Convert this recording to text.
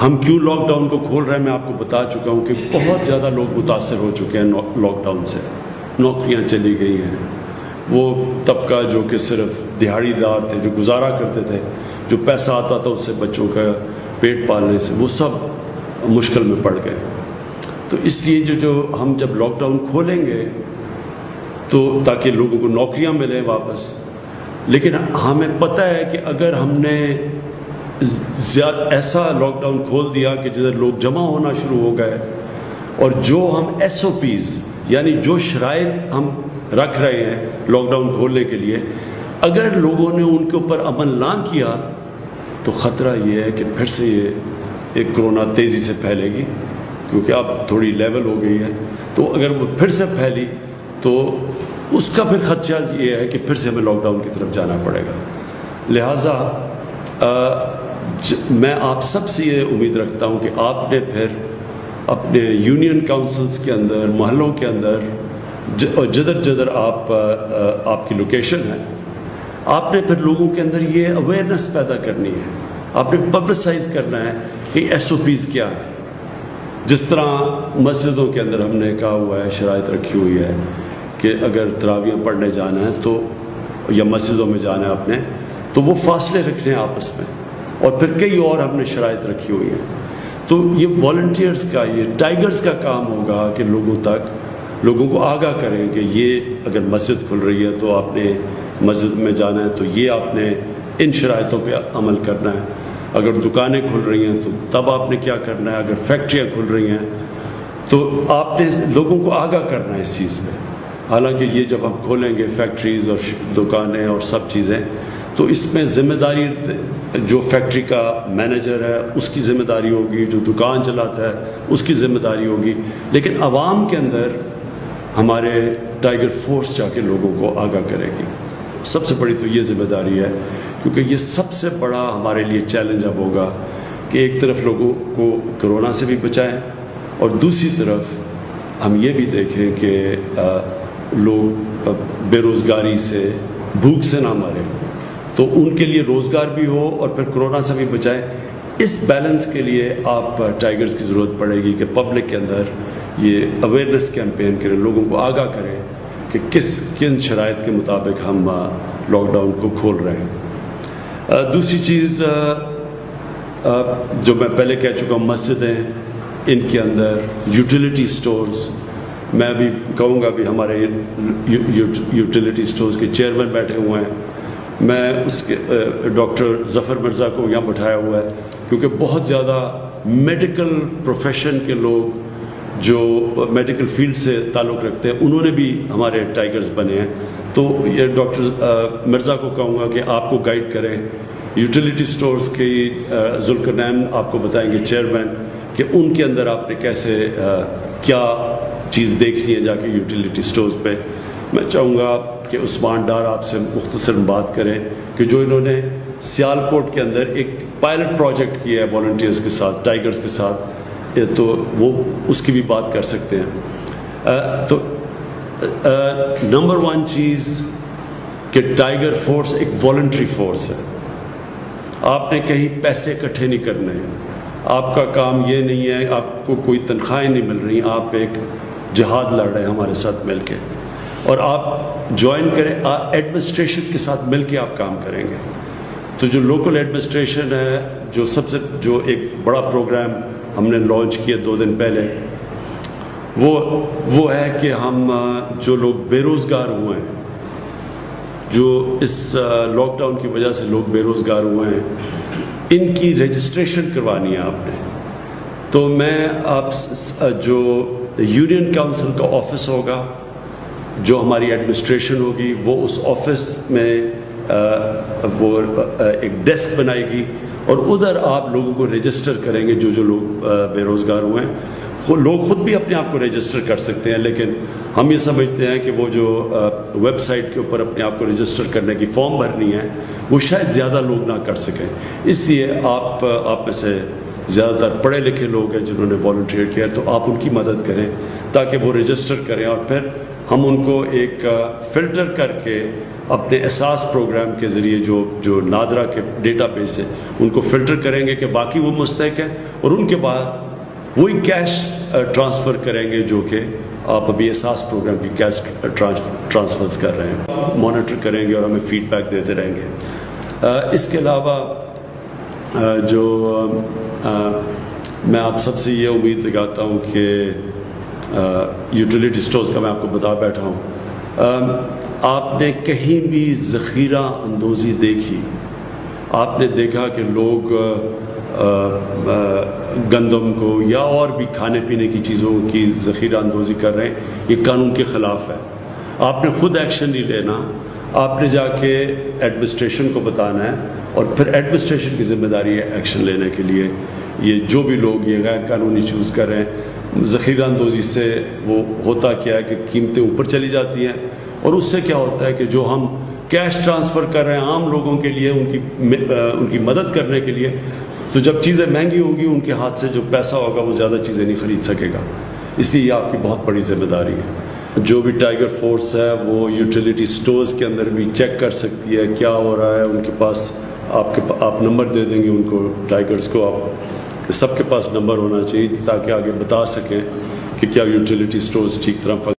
हम क्यों लॉकडाउन को खोल रहे हैं, मैं आपको बता चुका हूँ कि बहुत ज़्यादा लोग मुतासर हो चुके हैं लॉकडाउन से। नौकरियाँ चली गई हैं। वो तबका जो कि सिर्फ़ दिहाड़ीदार थे, जो गुजारा करते थे, जो पैसा आता था उससे बच्चों का पेट पालने से, वो सब मुश्किल में पड़ गए। तो इसलिए जो जो हम जब लॉकडाउन खोलेंगे तो ताकि लोगों को नौकरियाँ मिलें वापस। लेकिन हमें पता है कि अगर हमने ऐसा लॉकडाउन खोल दिया कि जिधर लोग जमा होना शुरू हो गए और जो हम एस ओ पीज़ यानी जो शराइ, हम रख रहे हैं लॉकडाउन खोलने के लिए, अगर लोगों ने उनके ऊपर अमल ना किया तो ख़तरा ये है कि फिर से ये, एक कोरोना तेज़ी से फैलेगी, क्योंकि अब थोड़ी लेवल हो गई है। तो अगर वो फिर से फैली तो उसका फिर खदशा ये है कि फिर से हमें लॉकडाउन की तरफ़ जाना पड़ेगा। लिहाजा मैं आप सबसे ये उम्मीद रखता हूँ कि आपने फिर अपने यूनियन काउंसिल्स के अंदर, महलों के अंदर जदर जदर आप आपकी लोकेशन है, आपने फिर लोगों के अंदर ये अवेयरनेस पैदा करनी है। आपने पब्लिसाइज करना है कि एस ओ पीज़ क्या है। जिस तरह मस्जिदों के अंदर हमने कहा हुआ है शरात रखी हुई है कि अगर तरावियाँ पढ़ने जाना है तो या मस्जिदों में जाना है आपने तो वो फासले रखने हैं आपस में। और फिर कई और हमने शरात रखी हुई है। तो ये वॉल्टियर्स का, ये टाइगर्स का काम होगा कि लोगों तक, लोगों को आगाह करें कि ये अगर मस्जिद खुल रही है तो आपने मस्जिद में जाना है तो ये आपने इन शरातों पर अमल करना है। अगर दुकानें खुल रही हैं तो तब आपने क्या करना है? अगर फैक्ट्रियाँ खुल रही हैं तो आपने लोगों को आगाह करना है इस चीज़ में। हालाँकि ये जब हम खोलेंगे फैक्ट्रीज़ और दुकानें और सब चीज़ें तो इसमें ज़िम्मेदारी जो फैक्ट्री का मैनेजर है, उसकी ज़िम्मेदारी होगी, जो दुकान चलाता है, उसकी ज़िम्मेदारी होगी। लेकिन आवाम के अंदर हमारे टाइगर फोर्स जाके लोगों को आगाह करेगी। सबसे बड़ी तो ये ज़िम्मेदारी है, क्योंकि ये सबसे बड़ा हमारे लिए चैलेंज अब होगा कि एक तरफ़ लोगों को कोरोना से भी बचाएँ और दूसरी तरफ़ हम ये भी देखें कि लोग बेरोज़गारी से भूख से ना मरें। तो उनके लिए रोज़गार भी हो और फिर कोरोना से भी बचाएँ। इस बैलेंस के लिए आप टाइगर्स की ज़रूरत पड़ेगी कि पब्लिक के अंदर ये अवेयरनेस कैंपेन करें, लोगों को आगाह करें कि किस, किन शराइ के मुताबिक हम लॉकडाउन को खोल रहे हैं। दूसरी चीज़ जो मैं पहले कह चुका हूँ, मस्जिदें, इनके अंदर यूटिलिटी स्टोर्स मैं भी कहूँगा भी हमारे यूटिलिटी स्टोर्स के चेयरमैन बैठे हुए हैं। मैं उसके डॉक्टर जफ़र मिर्ज़ा को यहाँ बैठाया हुआ है क्योंकि बहुत ज़्यादा मेडिकल प्रोफेशन के लोग जो मेडिकल फ़ील्ड से ताल्लुक़ रखते हैं उन्होंने भी हमारे टाइगर्स बने हैं। तो ये डॉक्टर मिर्ज़ा को कहूँगा कि आपको गाइड करें। यूटिलिटी स्टोर्स की जुल्करनैन आपको बताएँगे चेयरमैन कि उनके अंदर आपने कैसे आ, क्या चीज़ देखनी है जाके यूटिलिटी स्टोर्स पे। मैं चाहूँगा कि उस्मान डार आपसे मुख्तर बात करें कि जो इन्होंने सियालकोट के अंदर एक पायलट प्रोजेक्ट किया है वॉल्टियर्स के साथ टाइगर्स के साथ तो वो उसकी भी बात कर सकते हैं। आ, तो नंबर वन चीज़ कि टाइगर फोर्स एक वॉल्ट्री फोर्स है। आपने कहीं पैसे इकट्ठे नहीं करने हैं। आपका काम ये नहीं है आपको कोई तनख्वाहें नहीं मिल रही आप एक जहाद लड़ रहे हैं हमारे साथ मिलके। और आप ज्वाइन करें एडमिनिस्ट्रेशन के साथ मिलके आप काम करेंगे। तो जो लोकल एडमिनिस्ट्रेशन है, जो सबसे, जो एक बड़ा प्रोग्राम हमने लॉन्च किया दो दिन पहले, वो वो है कि हम जो लोग बेरोज़गार हुए हैं, जो इस लॉकडाउन की वजह से लोग बेरोज़गार हुए हैं, इनकी रजिस्ट्रेशन करवानी है आपने। तो मैं आप जो यूनियन काउंसिल का ऑफ़िस होगा जो हमारी एडमिनिस्ट्रेशन होगी वो उस ऑफ़िस में आ, वो आ, एक डेस्क बनाएगी और उधर आप लोगों को रजिस्टर करेंगे जो जो लोग बेरोज़गार हुए हैं। लोग खुद भी अपने आप को रजिस्टर कर सकते हैं लेकिन हम ये समझते हैं कि वो जो वेबसाइट के ऊपर अपने आप को रजिस्टर करने की फॉर्म भरनी है वो शायद ज़्यादा लोग ना कर सकें। इसलिए आप आप में से ज़्यादातर पढ़े लिखे लोग हैं जिन्होंने वॉल्टियर किया है तो आप उनकी मदद करें ताकि वो रजिस्टर करें और फिर हम उनको एक फ़िल्टर करके अपने एहसास प्रोग्राम के ज़रिए जो जो नादरा के डेटा बेस है, उनको फ़िल्टर करेंगे कि बाकी वो मुस्तक हैं और उनके बाद वही कैश ट्रांसफ़र करेंगे जो कि आप अभी एहसास प्रोग्राम की कैश ट्रांसफर्स कर रहे हैं। मॉनिटर करेंगे और हमें फीडबैक देते रहेंगे। इसके अलावा जो मैं आप सबसे ये उम्मीद लगाता हूँ कि यूटिलिटी स्टोर्स का मैं आपको बता बैठा हूँ। आपने कहीं भी ज़ख़ीरा अंदोज़ी देखी? आपने देखा कि लोग गंदम को या और भी खाने पीने की चीज़ों की ज़ख़ीरा अंदोज़ी कर रहे हैं? ये कानून के ख़िलाफ़ है। आपने ख़ुद एक्शन नहीं लेना। आपने जाके एडमिनिस्ट्रेशन को बताना है और फिर एडमिनिस्ट्रेशन की ज़िम्मेदारी है एक्शन लेने के लिए। ये जो भी लोग ये गैर कानूनी चूज़ कर रहे हैं ज़ख़ीरा अंदोज़ी से वो होता क्या है कि कीमतें ऊपर चली जाती हैं और उससे क्या होता है कि जो हम कैश ट्रांसफ़र कर रहे हैं आम लोगों के लिए, उनकी उनकी मदद करने के लिए तो जब चीज़ें महँगी होंगी, उनके हाथ से जो पैसा होगा, वो ज़्यादा चीज़ें नहीं ख़रीद सकेगा। इसलिए ये आपकी बहुत बड़ी ज़िम्मेदारी है। जो भी टाइगर फोर्स है, वो यूटिलिटी स्टोर्स के अंदर भी चेक कर सकती है, क्या हो रहा है, उनके पास आपके, आप नंबर दे देंगे उनको टाइगर्स को आप सबके पास नंबर होना चाहिए ताकि आगे बता सकें कि क्या यूटिलिटी स्टोर्स ठीक तरह